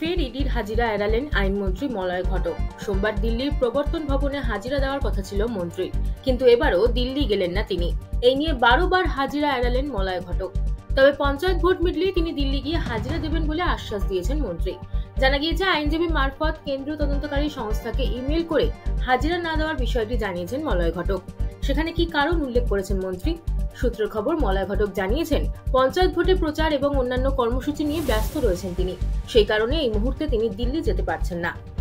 ফের ইডির হাজিরা এড়ালেন আইনমন্ত্রী মলয় ঘটক। সোমবার দিল্লির প্রবর্তন ভবনে হাজিরা দেওয়ার কথা ছিল মন্ত্রীর কিন্তু এবারও দিল্লি গেলেন না তিনি। এই নিয়ে বারোবার হাজিরা এড়ালেন মলয় ঘটক। তবে পঞ্চায়েত ভোট মিটলেই তিনি দিল্লি গিয়ে হাজিরা দেবেন বলে আশ্বাস দিয়েছেন মন্ত্রী। জানা গিয়েছে, আইনজীবী মারফত কেন্দ্রীয় তদন্তকারী সংস্থাকে ইমেল করে হাজিরা না দেওয়ার বিষয়টি জানিয়েছেন মলয় ঘটক। সেখানে কি কারণ উল্লেখ করেছেন মন্ত্রী? সূত্রের খবর মলয় ঘটক জানিয়েছেন, পঞ্চায়েত ভোটে প্রচার এবং অন্যান্য কর্মসূচি নিয়ে ব্যস্ত রয়েছেন তিনি। সেই কারণে এই মুহূর্তে তিনি দিল্লি যেতে পারছেন না।